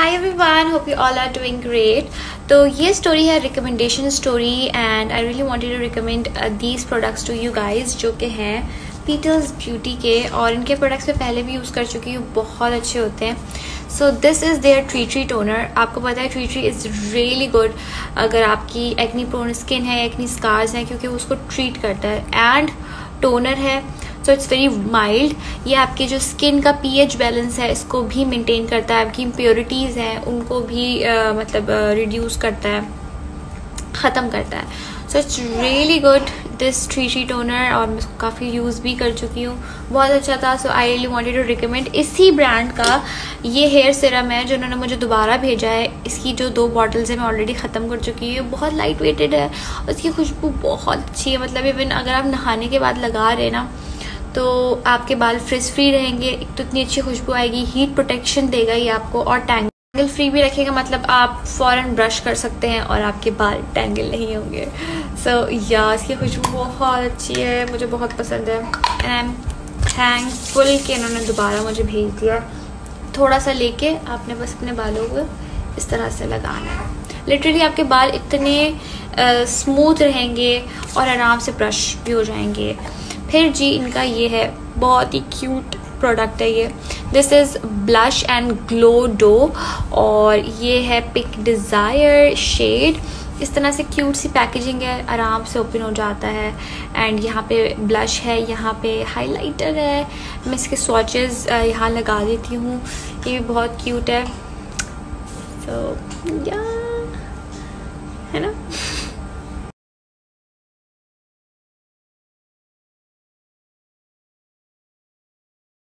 Hi everyone hope you all are doing great तो ये story है recommendation story and I really wanted to recommend these products to you guys जो कि हैं petals beauty के, और इनके प्रोडक्ट्स मैं पहले भी यूज़ कर चुकी हूँ, बहुत अच्छे होते हैं। So this is their tea tree toner आपको पता है tea tree is really good अगर आपकी एक्नी प्रोन स्किन है एक्नी स्कार्स हैं, क्योंकि उसको ट्रीट करता है। एंड टोनर है सो इट्स वेरी माइल्ड ये आपके जो स्किन का पीएच बैलेंस है इसको भी मेंटेन करता है। आपकी इम्प्योरिटीज़ हैं उनको भी uh, मतलब रिड्यूस uh, करता है ख़त्म करता है। So it's really good this tea she toner और मैं इसको काफ़ी यूज़ भी कर चुकी हूँ। बहुत अच्छा था so I really wanted to recommend इसी ब्रांड का ये हेयर सिरम है जो उन्होंने मुझे दोबारा भेजा है। इसकी जो दो बॉटल्स हैं मैं ऑलरेडी ख़त्म कर चुकी हूँ। बहुत लाइट वेटेड है इसकी खुशबू बहुत अच्छी है। मतलब इवन अगर आप नहाने के बाद लगा रहे ना तो आपके बाल फ्रिज फ्री रहेंगे एक तो इतनी अच्छी खुशबू आएगी हीट प्रोटेक्शन देगा ये आपको और टैंगल फ्री भी रखेगा मतलब आप फ़ौरन ब्रश कर सकते हैं और आपके बाल टैंगल नहीं होंगे। सो so, या इसकी खुशबू बहुत अच्छी है मुझे बहुत पसंद है। एंड आई एम थैंकफुल कि इन्होंने दोबारा मुझे भेज दिया। थोड़ा सा लेके आपने बस अपने बालों को इस तरह से लगाना है। लिटरली आपके बाल इतने स्मूथ रहेंगे और आराम से ब्रश भी हो जाएँगे। फिर जी इनका ये है बहुत ही क्यूट प्रोडक्ट है ये। This is blush and glow dough और ये है पिक डिज़ायर शेड इस तरह से क्यूट सी पैकेजिंग है आराम से ओपन हो जाता है। एंड यहाँ पे ब्लश है यहाँ पे हाइलाइटर है। मैं इसके स्वॉचेस यहाँ लगा देती हूँ। ये भी बहुत क्यूट है। सो so, या yeah. है ना?